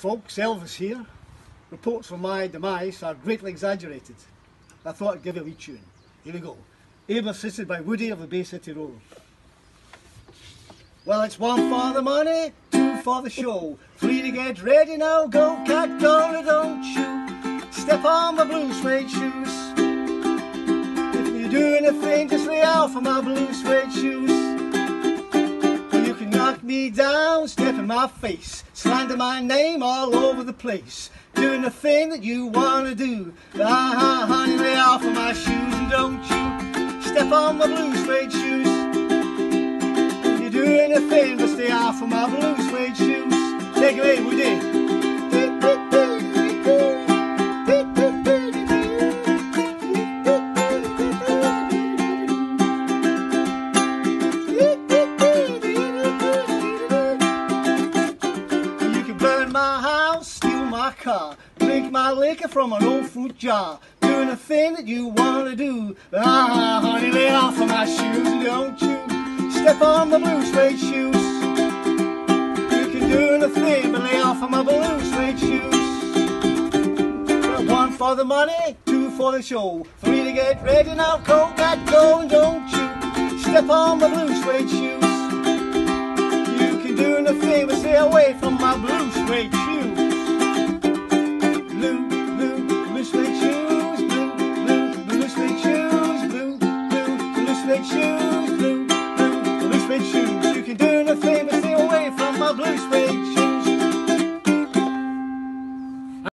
Folks, Elvis here. Reports from my demise are greatly exaggerated. I thought I'd give you a wee tune. Here we go. Able assisted by Woody of the Bay City Roll. Well, it's one for the money, two for the show. Three to get ready now, go cat, go, don't you step on my blue suede shoes. If you're doing a thing, just lay out for my blue suede shoes. Me down, step in my face, slander my name all over the place. Doing the thing that you wanna do. Ah, honey, lay off of my shoes and don't you step on my blue suede shoes. You're doing a thing, but stay off of my blue my car, drink my liquor from an old fruit jar. Doing a thing that you wanna do. Ah, honey, lay off of my shoes, don't you? Step on the blue suede shoes. You can do a thing, but lay off of my blue suede shoes. One for the money, two for the show. Three to get ready now, go, got go, and don't you? Step on my blue suede shoes. You can do nothing but stay away from my blue blue, blue, blue suede shoes, blue, blue, blue suede shoes, blue, blue, blue suede shoes, blue, blue, blue suede shoes.